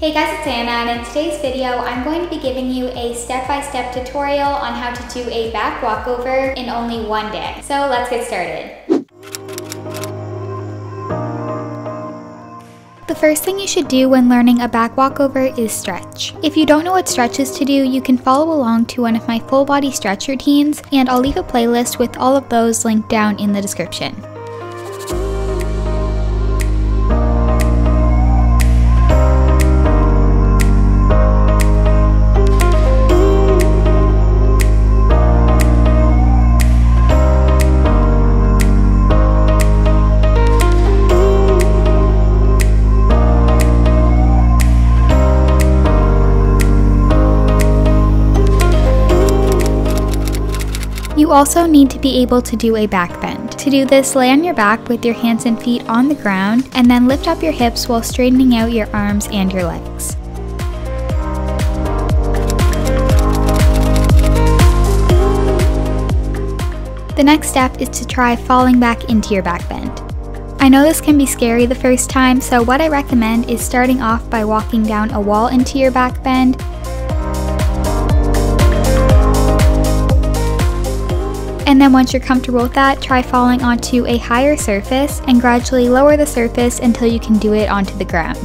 Hey guys, it's Anna and in today's video, I'm going to be giving you a step-by-step -step tutorial on how to do a back walkover in only one day. So let's get started. The first thing you should do when learning a back walkover is stretch. If you don't know what stretches to do, you can follow along to one of my full body stretch routines, and I'll leave a playlist with all of those linked down in the description. You also need to be able to do a back bend. To do this, lay on your back with your hands and feet on the ground, and then lift up your hips while straightening out your arms and your legs. The next step is to try falling back into your back bend. I know this can be scary the first time, so what I recommend is starting off by walking down a wall into your back bend And then once you're comfortable with that, try falling onto a higher surface and gradually lower the surface until you can do it onto the ground.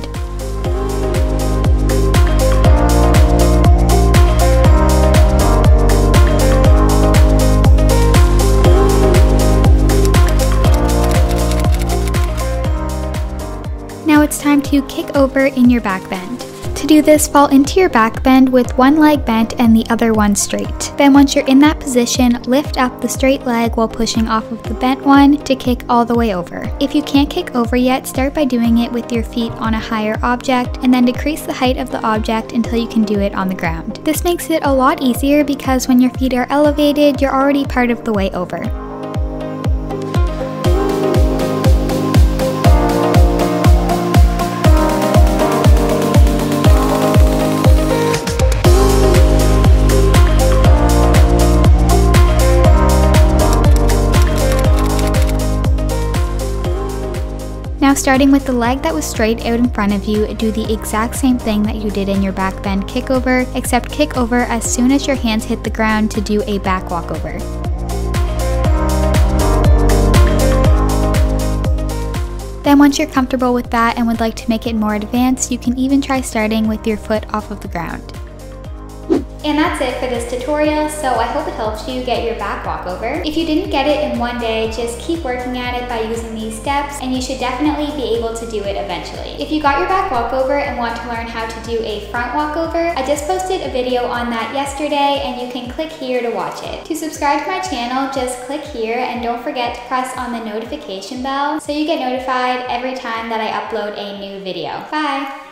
Now it's time to kick over in your back bend. To do this, fall into your back bend with one leg bent and the other one straight. Then once you're in that position, lift up the straight leg while pushing off of the bent one to kick all the way over. If you can't kick over yet, start by doing it with your feet on a higher object and then decrease the height of the object until you can do it on the ground. This makes it a lot easier because when your feet are elevated, you're already part of the way over. Now starting with the leg that was straight out in front of you, do the exact same thing that you did in your back bend kickover, except kick over as soon as your hands hit the ground to do a back walkover. Then once you're comfortable with that and would like to make it more advanced, you can even try starting with your foot off of the ground. And that's it for this tutorial, so I hope it helps you get your back walkover. If you didn't get it in one day, just keep working at it by using these steps, and you should definitely be able to do it eventually. If you got your back walkover and want to learn how to do a front walkover, I just posted a video on that yesterday, and you can click here to watch it. To subscribe to my channel, just click here, and don't forget to press on the notification bell so you get notified every time that I upload a new video. Bye!